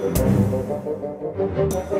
Gracias.